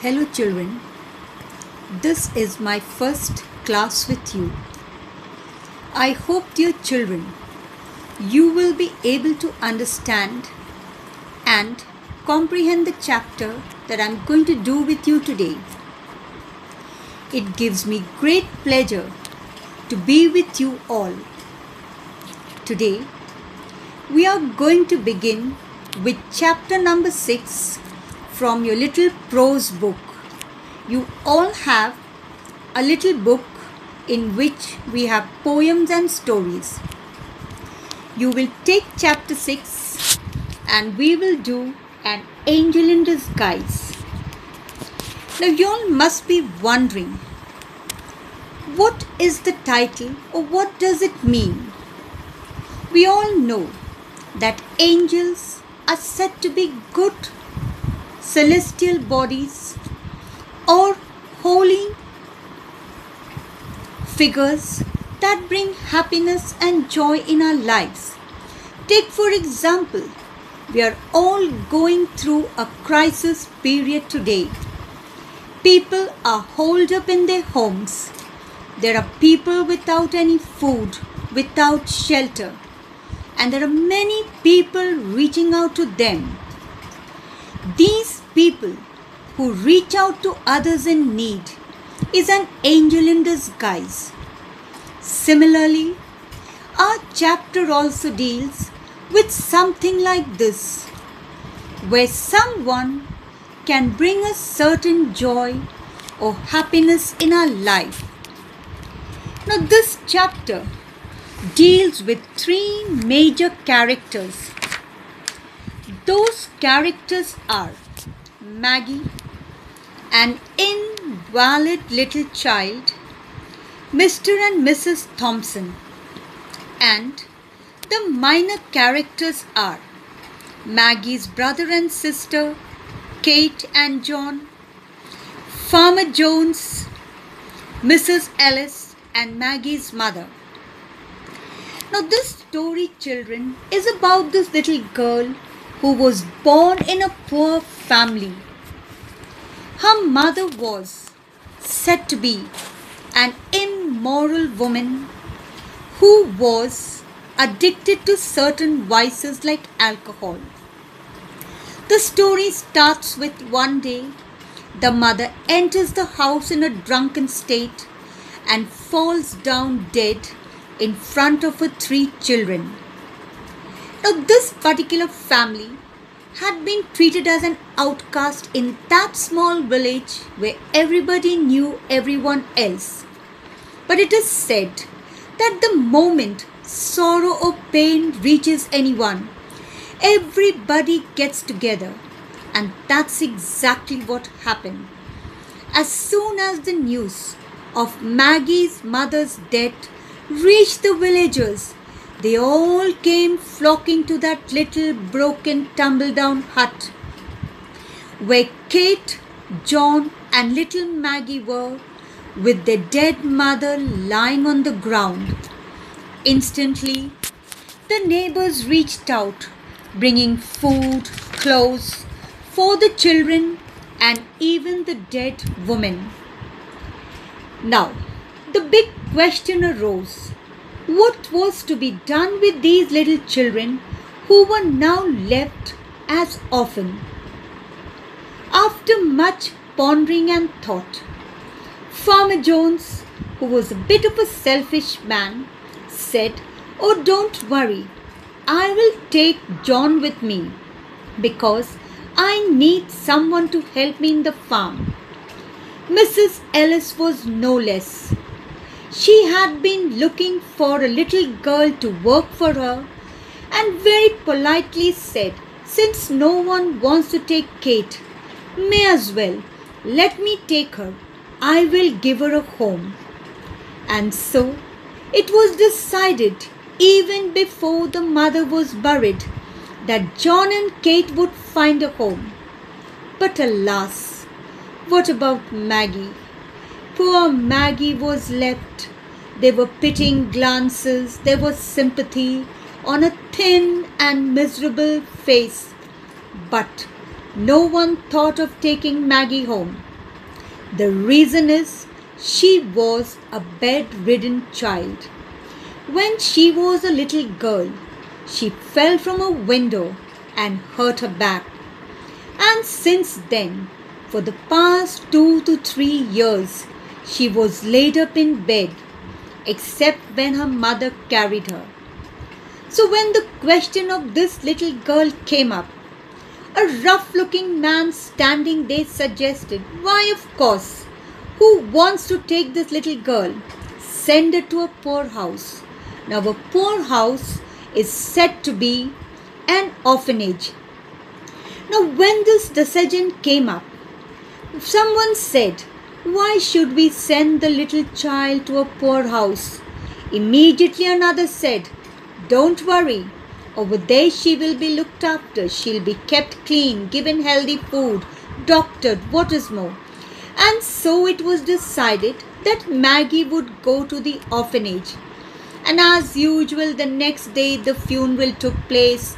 Hello, children. This is my first class with you. I hope, dear children, you will be able to understand and comprehend the chapter that I'm going to do with you today. It gives me great pleasure to be with you all. Today, we are going to begin with chapter number 6 from your little prose book. You all have a little book in which we have poems and stories. You will take chapter 6 and we will do an angel in disguise. Now, you all must be wondering what is the title or what does it mean? We all know that angels are said to be good celestial bodies or holy figures that bring happiness and joy in our lives. Take, for example, we are all going through a crisis period today. People are holed up in their homes. There are people without any food, without shelter, and there are many people reaching out to them. These people who reach out to others in need is an angel in disguise. Similarly, our chapter also deals with something like this, where someone can bring a certain joy or happiness in our life. Now, this chapter deals with three major characters. Those characters are Maggie, an invalid little child, Mr. and Mrs. Thompson, and the minor characters are Maggie's brother and sister, Kate and John, Farmer Jones, Mrs. Ellis, and Maggie's mother. Now, this story, children, is about this little girl who was born in a poor family. Her mother was said to be an immoral woman who was addicted to certain vices like alcohol. The story starts with one day the mother enters the house in a drunken state and falls down dead in front of her three children. Now, this particular family had been treated as an outcast in that small village where everybody knew everyone else. But it is said that the moment sorrow or pain reaches anyone, everybody gets together. And that's exactly what happened. As soon as the news of Maggie's mother's death reached the villagers, they all came flocking to that little broken tumble down hut where Kate, John, and little Maggie were with their dead mother lying on the ground. Instantly, the neighbors reached out, bringing food, clothes for the children, and even the dead woman. Now, the big question arose what was to be done with these little children who were now left as orphans? After much pondering and thought, Farmer Jones, who was a bit of a selfish man, said, Oh, don't worry, I will take John with me because I need someone to help me in the farm. Mrs. Ellis was no less. She had been looking for a little girl to work for her and very politely said, Since no one wants to take Kate, may as well let me take her. I will give her a home. And so it was decided even before the mother was buried that John and Kate would find a home. But alas, what about Maggie? Poor Maggie was left. There were pitying glances, there was sympathy on a thin and miserable face. But no one thought of taking Maggie home. The reason is she was a bedridden child. When she was a little girl, she fell from a window and hurt her back. And since then, for the past two to three years, she was laid up in bed, except when her mother carried her. So, when the question of this little girl came up, a rough looking man standing there suggested, Why, of course, who wants to take this little girl? Send her to a poorhouse. Now, a poorhouse is said to be an orphanage. Now, when this decision came up, someone said, Why should we send the little child to a poorhouse? Immediately another said, Don't worry, over there she will be looked after. She'll be kept clean, given healthy food, doctored, what is more. And so it was decided that Maggie would go to the orphanage. And as usual, the next day the funeral took place.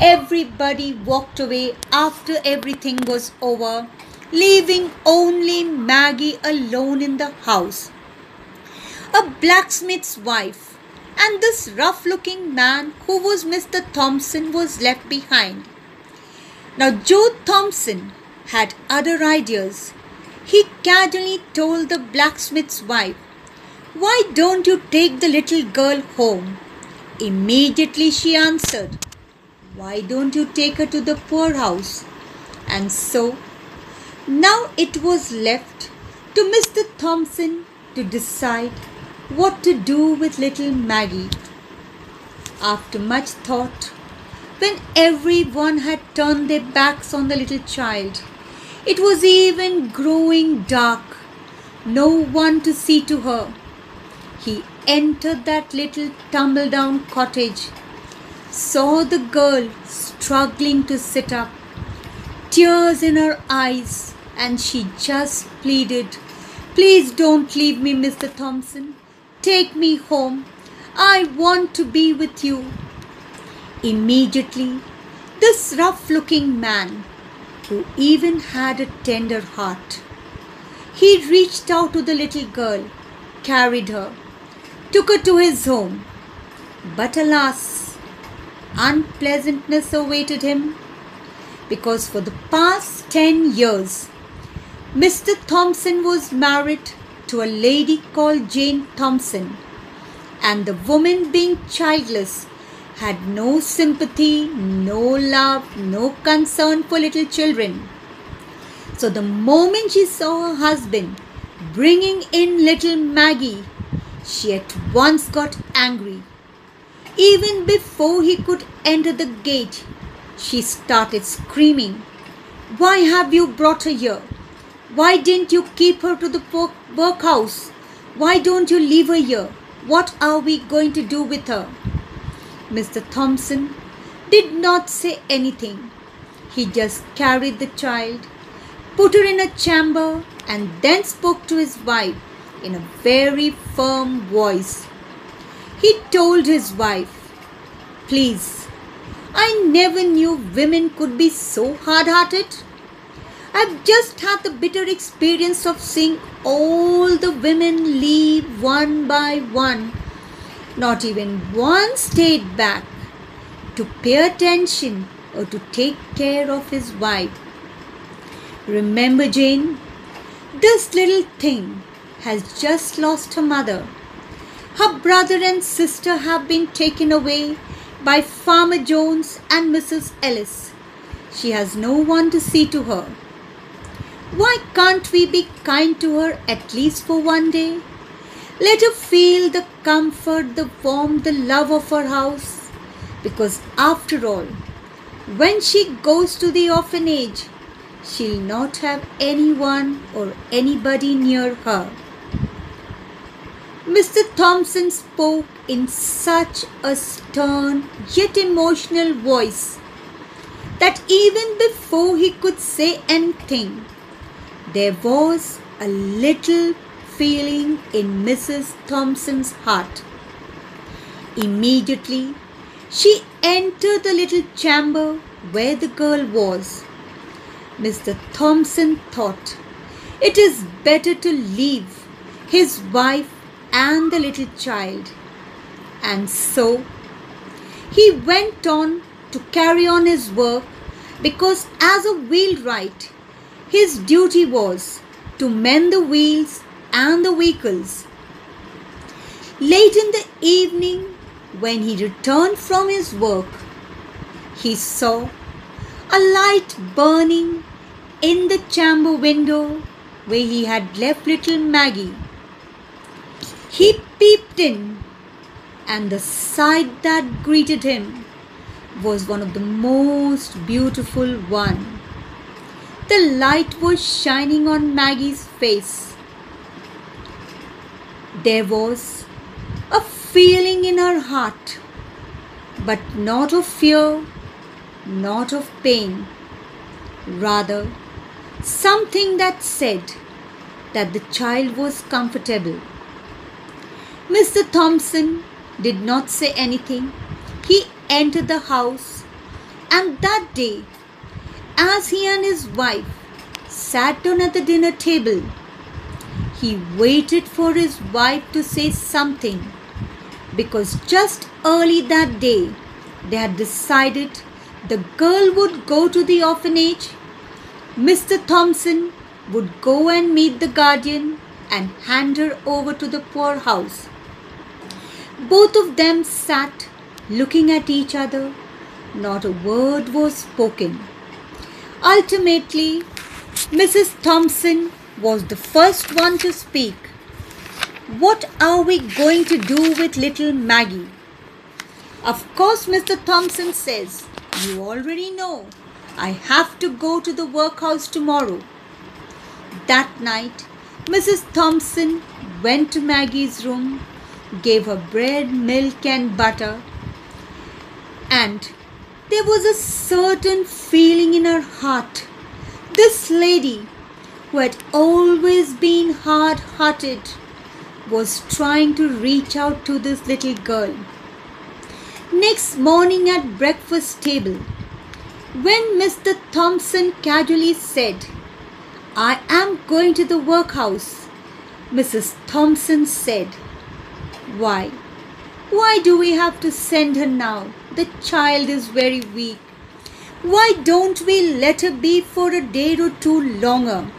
Everybody walked away after everything was over, leaving only Maggie alone in the house. A blacksmith's wife and this rough looking man who was Mr. Thompson was left behind. Now, Joe Thompson had other ideas. He casually told the blacksmith's wife, Why don't you take the little girl home? Immediately she answered, Why don't you take her to the poorhouse? And so, now it was left to Mr. Thompson to decide what to do with little Maggie. After much thought, when everyone had turned their backs on the little child, it was even growing dark, no one to see to her. He entered that little tumble down cottage, saw the girl struggling to sit up, tears in her eyes, and she just pleaded, Please don't leave me, Mr. Thompson. Take me home. I want to be with you. Immediately, this rough looking man, who even had a tender heart, he reached out to the little girl, carried her, took her to his home. But alas, unpleasantness awaited him because for the past 10 years, Mr. Thompson was married to a lady called Jane Thompson, and the woman, being childless, had no sympathy, no love, no concern for little children. So the moment she saw her husband bringing in little Maggie, she at once got angry. Even before he could enter the gate, she started screaming, Why have you brought her here? Why didn't you keep her to the workhouse? Why don't you leave her here? What are we going to do with her? Mr. Thompson did not say anything. He just carried the child, put her in a chamber, and then spoke to his wife in a very firm voice. He told his wife, Please, I never knew women could be so hard hearted. I've just had the bitter experience of seeing all the women leave one by one. Not even one stayed back to pay attention or to take care of his wife. Remember, Jane, this little thing has just lost her mother. Her brother and sister have been taken away by Farmer Jones and Mrs. Ellis. She has no one to see to her. Why can't we be kind to her at least for one day? Let her feel the comfort, the warmth, the love of her house. Because after all, when she goes to the orphanage, she'll not have anyone or anybody near her. Mr. Thompson spoke in such a stern yet emotional voice that even before he could say anything, there was a little feeling in Mrs. Thompson's heart. Immediately, she entered the little chamber where the girl was. Mr. Thompson thought, it is better to leave his wife and the little child. And so he went on to carry on his work because, as a wheelwright, his duty was to mend the wheels and the vehicles. Late in the evening, when he returned from his work, he saw a light burning in the chamber window where he had left little Maggie. He peeped in, and the sight that greeted him was one of the most beautiful one. The light was shining on Maggie's face. There was a feeling in her heart, but not of fear, not of pain, rather something that said that the child was comfortable. Mr. Thompson did not say anything. He entered the house, and that day, as he and his wife sat down at the dinner table, he waited for his wife to say something because just early that day they had decided the girl would go to the orphanage, Mr. Thompson would go and meet the guardian and hand her over to the poorhouse. Both of them sat looking at each other. Not a word was spoken. Ultimately, Mrs. Thompson was the first one to speak. What are we going to do with little Maggie? Of course, Mr. Thompson says, you already know. I have to go to the workhouse tomorrow. That night, Mrs. Thompson went to Maggie's room, gave her bread, milk, and butter, and there was a certain feeling in her heart. This lady, who had always been hard hearted, was trying to reach out to this little girl. Next morning at breakfast table, when Mr. Thompson casually said, I am going to the workhouse, Mrs. Thompson said, Why? Why do we have to send her now? The child is very weak. Why don't we let her be for a day or two longer?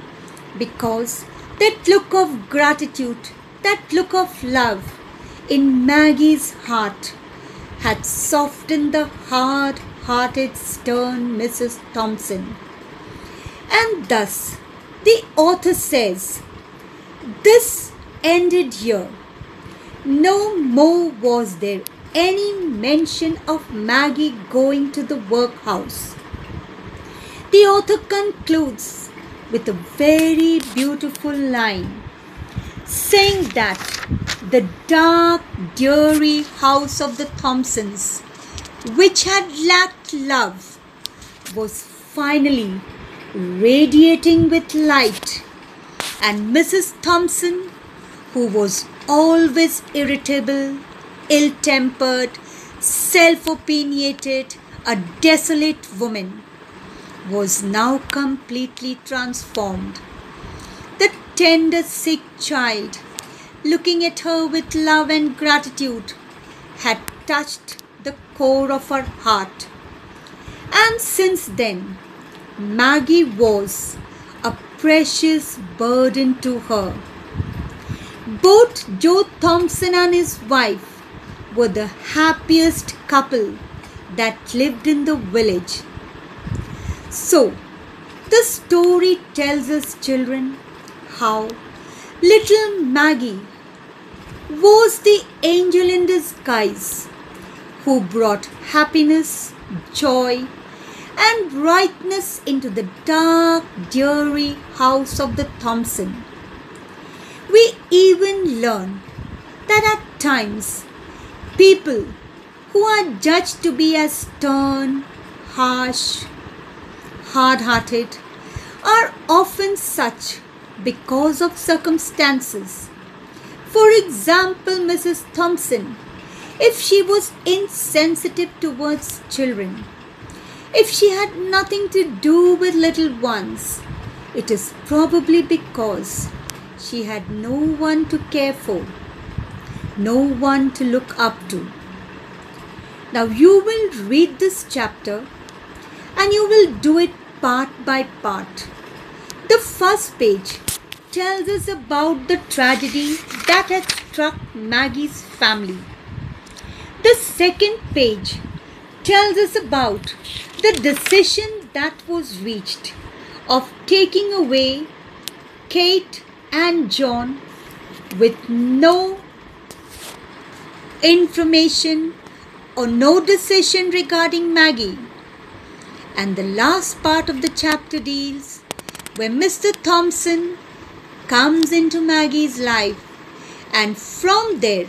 Because that look of gratitude, that look of love in Maggie's heart had softened the hard hearted, stern Mrs. Thompson. And thus, the author says, this ended here. No more was there any mention of Maggie going to the workhouse. The author concludes with a very beautiful line saying that the dark, dreary house of the Thompsons, which had lacked love, was finally radiating with light, and Mrs. Thompson, who was always irritable, ill tempered, self opinionated, a desolate woman, was now completely transformed. The tender, sick child looking at her with love and gratitude, had touched the core of her heart. And since then, Maggie was a precious burden to her. Both Joe Thompson and his wife were the happiest couple that lived in the village. So, the story tells us, children, how little Maggie was the angel in disguise who brought happiness, joy, and brightness into the dark, dreary house of the Thompson. We even learn that at times people who are judged to be as stern, harsh, hard hearted are often such because of circumstances for example, Mrs. Thompson, if she was insensitive towards children, if she had nothing to do with little ones, It is probably because she had no one to care for, no one to look up to. Now you will read this chapter and you will do it part by part. The first page tells us about the tragedy that had struck Maggie's family. The second page tells us about the decision that was reached of taking away Kate and John with no information or no decision regarding Maggie. And the last part of the chapter deals where Mr. Thompson comes into Maggie's life, and from there,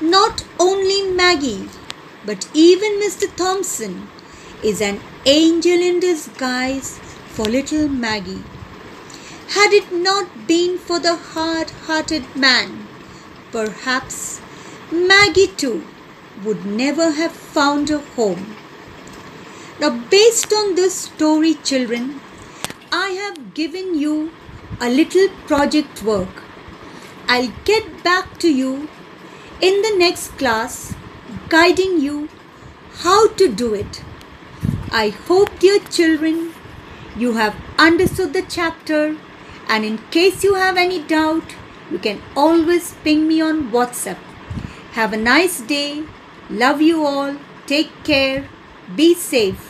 not only Maggie, but even Mr. Thompson is an angel in disguise for little Maggie. Had it not been for the hard hearted man, perhaps Maggie too would never have found a home. Now, based on this story, children, I have given you a little project work. I'll get back to you in the next class, guiding you how to do it. I hope, dear children, you have understood the chapter, and in case you have any doubt, you can always ping me on WhatsApp. Have a nice day. Love you all. Take care. Be safe.